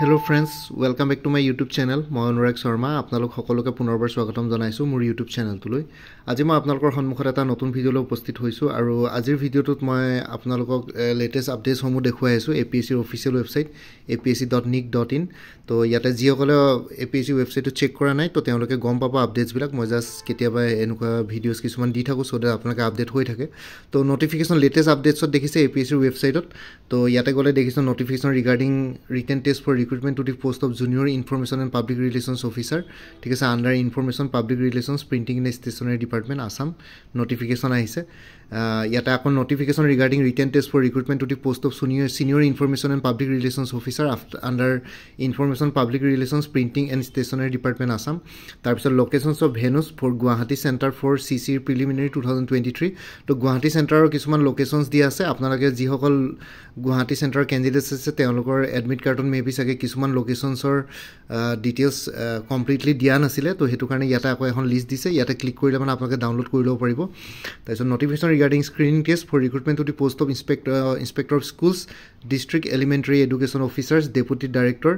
Hello' friends welcome back to my YouTube channel মই অনুৰাগ শৰ্মা আপোনালোক সকলোকে পুনৰবাৰ স্বাগতম জনাইছোঁ মোৰ ইউটিউব চেনেলটোলৈ আজি মই আপোনালোকৰ সন্মুখত এটা নতুন ভিডিঅ'লৈ উপস্থিত হৈছোঁ আৰু আজিৰ ভিডিঅ'টোত মই আপোনালোকক লেটেষ্ট আপডেটছসমূহ দেখুৱাই আছোঁ এ পি এছ চিৰ official website A P S C dot nic dot in তো ইয়াতে যিসকলে এ পি এছ চি ৱেবছাইটটো চেক কৰা নাই তো তেওঁলোকে গম পাব আপডেটছবিলাক মই জাষ্ট কেতিয়াবা এনেকুৱা ভিডিঅ'ছ কিছুমান দি থাকোঁ চ' দেট আপোনালোকে আপডেট হৈ থাকে। তো নটিফিকেশ্যন লেটেষ্ট আপডেটছত দেখিছে এ পি এছ চিৰ ৱেবছাইটত তো ইয়াতে গ'লে দেখিছোঁ notification regarding written test for recruitment to the post of junior information and public relations officer ঠিক আছে under information public relations printing and stationery department Assam notification আহিছে ইয়াতে আকৌ notification regarding written test for recruitment to the post of junior senior information and public relations officer under information public relations printing and stationery department Assam তাৰপিছত locations of venues for Guwahati centre for C চিৰ preliminary two thousand twenty three তো গুৱাহাটী চেণ্টাৰৰ কিছুমান locations দিয়া আছে আপোনালোকে যিসকল গুৱাহাটী চেণ্টাৰৰ কেণ্ডিডেটছ আছে তেওঁলোকৰ এডমিট কাৰ্ডত মে বি চাগে কিছুমান লোকেশ্যনছৰ ডিটেইলছ কমপ্লিটলি দিয়া নাছিলে তো সেইটো কাৰণে ইয়াতে আকৌ এখন লিষ্ট দিছে। ইয়াতে ক্লিক কৰিলে মানে আপোনালোকে ডাউনলোড কৰি ল'ব পাৰিব। তাৰপিছত notification regarding screening test for recruitment to the post of inspector inspector of schools district elementary education officers deputy director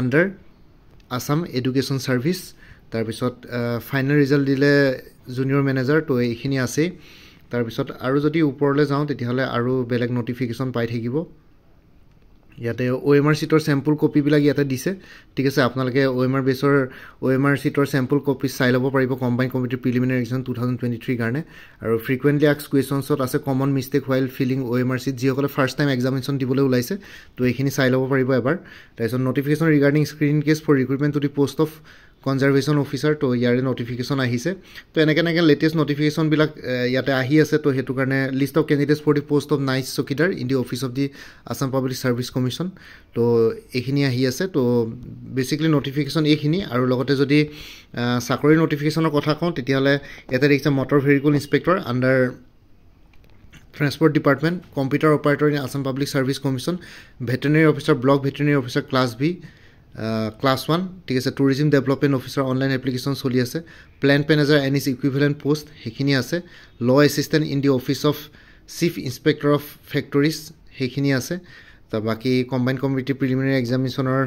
under Assam education service তাৰপিছত ফাইনেল ৰিজাল্ট দিলে জুনিয়ৰ মেনেজাৰ তো এইখিনি আছেই। তাৰপিছত আৰু যদি ওপৰলৈ যাওঁ তেতিয়াহ'লে আৰু বেলেগ নটিফিকেশ্যন পাই থাকিব। ইয়াতে অ' এম আৰ চিটৰ চেম্পুল কপিবিলাক ইয়াতে দিছে। ঠিক আছে আপোনালোকে অ' এম আৰ বেছৰ অ' এম আৰ চিটৰ চেম্পুল কপি চাই ল'ব পাৰিব কম্বাইন কমিটিৰ preliminary exam two thousand twenty থ্ৰীৰ কাৰণে। আৰু ফ্ৰিকুৱেণ্টলি আক্স কুৱেশ্যনছত আছে common mistake while filling O' M R sheet যিসকলে ফাৰ্ষ্ট টাইম এক্সামিনেশ্যন দিবলৈ ওলাইছে তো এইখিনি চাই ল'ব পাৰিব এবাৰ। তাৰপিছত notification regarding screen cash for recruitment to the post of conservation officer তো ইয়াৰে নটিফিকেশ্যন আহিছে। তো এনেকৈ এনেকৈ লেটেষ্ট নটিফিকেশ্যনবিলাক ইয়াতে আহি আছে তো সেইটো কাৰণে list of candidates for the post of night chowkidar in the office of the Assam public service commission তো এইখিনি আহি আছে তো বেচিকেলি নটিফিকেশ্যন এইখিনি আৰু লগতে যদি চাকৰিৰ নটিফিকেশ্যনৰ কথা কওঁ তেতিয়াহ'লে ইয়াতে দেখিছে motor vehicle inspector under transport department computer operator in Assam public service commission veterinary officer block veterinary officer class V class one ঠিক আছে tourism development officer online application চলি আছে। Plant manager and is equivalent post সেইখিনি আছে। Law' assistant in the office of chief inspector of factories সেইখিনি আছে। তাৰ বাকী কম্বাইন কমিটি প্ৰিলিমিনাৰী এক্সামিনেশ্যনৰ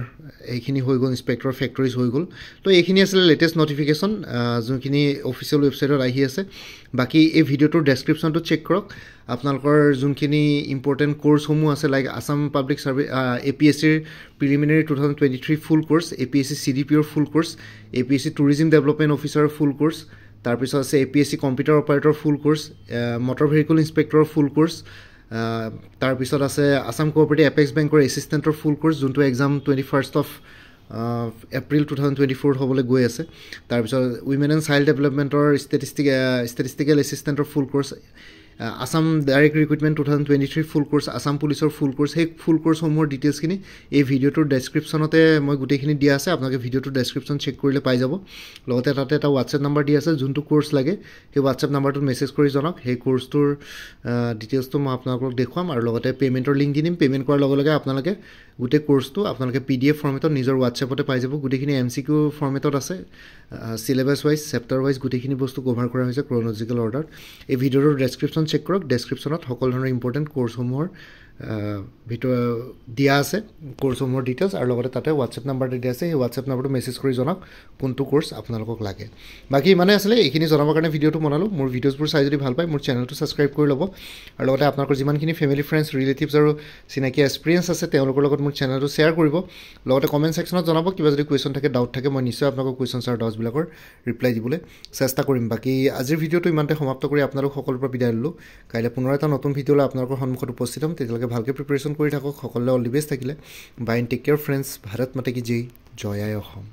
এইখিনি হৈ গ'ল ইনস্পেক্টৰ ফেক্টৰীজ হৈ গ'ল। তো এইখিনি আছিলে লেটেষ্ট নটিফিকেশ্যন যোনখিনি অফিচিয়েল ৱেবছাইটত আহি আছে। বাকী এই ভিডিঅ'টোৰ ডেছক্ৰিপশ্যনটো চেক কৰক। আপোনালোকৰ যোনখিনি ইম্পৰ্টেণ্ট কৰ্চসমূহ আছে like Assam public service A P S চিৰ preliminary two thousand twenty three full course A P S C C D পিৰ full course A P S C tourism development অফিচাৰৰ full course তাৰপিছত আছে A P S C computer operator full course motor vehicle ইনস্পেক্টৰৰ full course তাৰপিছত আছে Assam cooperative apex বেংকৰ এছিষ্টেণ্টৰ full course যোনটো exam twenty first of April two thousand twenty ফ'ৰত হ'বলৈ গৈ আছে। তাৰপিছত উইমেন এণ্ড চাইল্ড ডেভেলপমেণ্টৰ statistic statistical এছিষ্টেণ্টৰ full course Assam direct recruitment two thousand twenty three full course Assam পুলিচৰ ফুল কৰ্চ সেই ফুল কৰ্চসমূহৰ ডিটেইলছখিনি এই ভিডিঅ'টোৰ ডেছক্ৰিপশ্যনতে মই গোটেইখিনি দিয়া আছে। আপোনালোকে ভিডিঅ'টোৰ ডেছক্ৰিপশ্যন চেক কৰিলে পাই যাব। লগতে তাতে এটা হোৱাটছএপ নাম্বাৰ দিয়া আছে যোনটো কৰ্চ লাগে সেই হোৱাটছএপ নাম্বাৰটোত মেছেজ কৰি জনাওক। সেই কৰ্চটোৰ ডিটেইলছটো মই আপোনালোকক দেখুৱাম আৰু লগতে পে'মেণ্টৰ লিংক দি দিম। পে'মেণ্ট কৰাৰ লগে লগে আপোনালোকে গোটেই কৰ্চটো আপোনালোকে পি ডি এফ ফৰ্মেটত নিজৰ হোৱাটছএপতে পাই যাব। গোটেইখিনি এম চি কিউ ফৰ্মেটত আছে। চিলেবাছ ৱাইজ চেপ্টাৰ ৱাইজ গোটেইখিনি বস্তু কভাৰ কৰা হৈছে ক্ৰ'নলজিকেল অৰ্ডাৰত এই ভিডিঅ'টোৰ ডেছক্ৰিপশ্যন চেক কৰক। ডেছক্ৰিপশ্যনত সকলো ধৰণৰ ইম্পৰ্টেণ্ট কৰ্চসমূহৰ ভিতৰত দিয়া আছে কৰ্চসমূহৰ ডিটেইলছ আৰু লগতে তাতে হোৱাটছএপ নাম্বাৰ দিয়া আছে। সেই হোৱাটছএপ নাম্বাৰটো মেছেজ কৰি জনাওক কোনটো কৰ্চ আপোনালোকক লাগে। বাকী ইমানে আছিলে এইখিনি জনাবৰ কাৰণে ভিডিঅ'টো বনালোঁ। মোৰ ভিডিঅ'জবোৰ চাই যদি ভাল পায় মোৰ চেনেলটো ছাবস্ক্ৰাইব কৰি ল'ব। আৰু লগতে আপোনালোকৰ যিমানখিনি ফেমিলি ফ্ৰেণ্ডছ ৰিলেটিভছ আৰু চিনাকি এক্সপিৰিয়েঞ্চ আছে তেওঁলোকৰ লগত মোৰ চেনেলটো শ্বেয়াৰ কৰিব। লগতে কমেণ্ট ছেকশ্যনত জনাব কিবা যদি কুৱেশ্যন থাকে ডাউট থাকে মই নিশ্চয় আপোনালোকৰ কুৱেশ্যনছ আৰু ডাউটছবিলাকৰ ৰিপ্লাই দিবলৈ চেষ্টা কৰিম। বাকী আজিৰ ভিডিঅ'টো ইমানতে সমাপ্ত কৰি আপোনালোক সকলোৰে পৰা বিদায় ল'লোঁ। কাইলৈ পুনৰ এটা নতুন ভিডিঅ'লৈ আপোনালোকৰ সন্মুখত উপস্থিত হ'ম। তেতিয়ালৈকে ভালকৈ প্ৰিপেৰেশ্যন কৰি থাকক সকলোৱে অল দি বেষ্ট থাকিলে। Bye and take care friends Bharat মাতে কি জয়। জয় আই অসম।